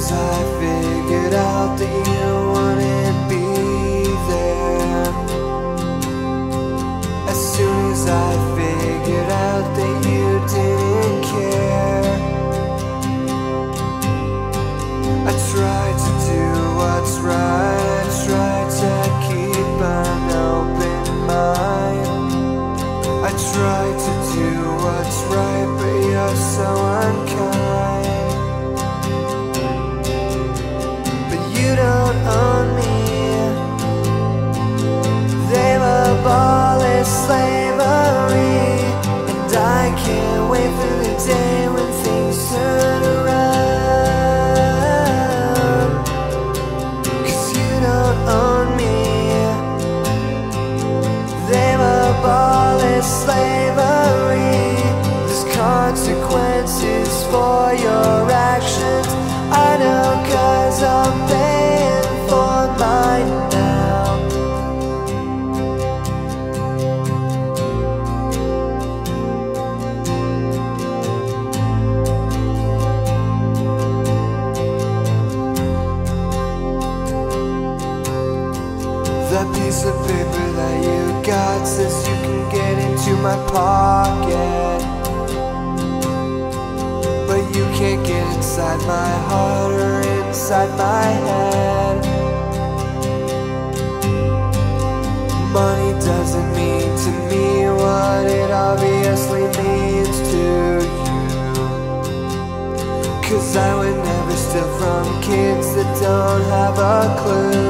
I figured out that piece of paper that you got says you can get into my pocket. But you can't get inside my heart or inside my head. Money doesn't mean to me what it obviously means to you. Cause I would never steal from kids that don't have a clue.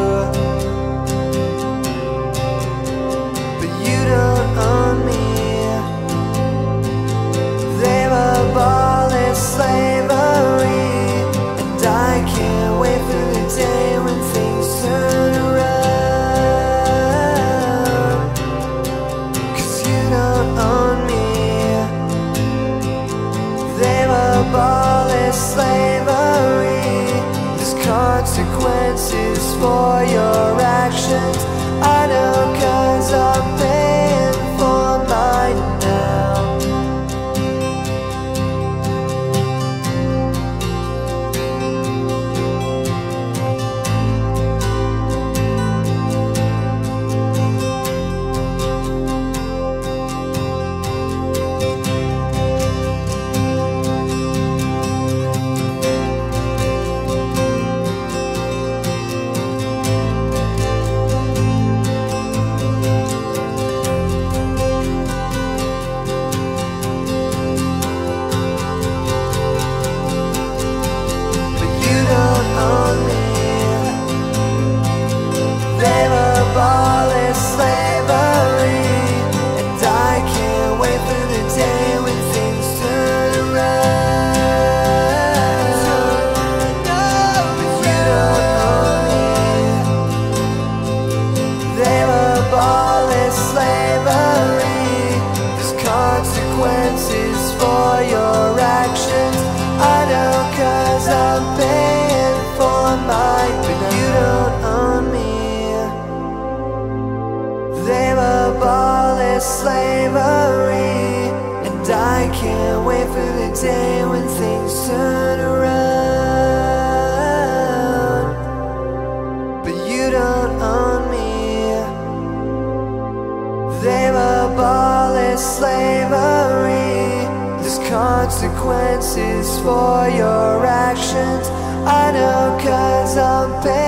Slavery. They've abolished slavery, and I can't wait for the day when things turn around. But you don't own me. They've abolished slavery. There's consequences for your actions. I know cause I'm paying.